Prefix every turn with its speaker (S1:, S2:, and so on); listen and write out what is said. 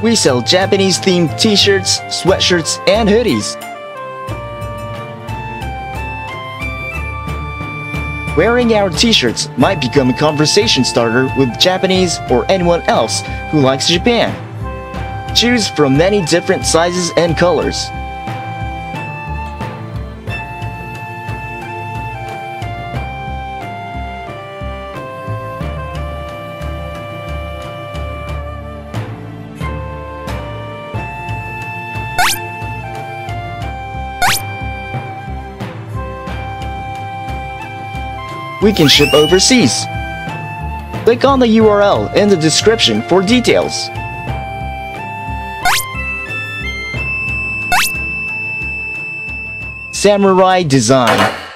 S1: We sell Japanese-themed t-shirts, sweatshirts, and hoodies. Wearing our t-shirts might become a conversation starter with Japanese or anyone else who likes Japan. Choose from many different sizes and colors. We can ship overseas. Click on the URL in the description for details. Samurai Design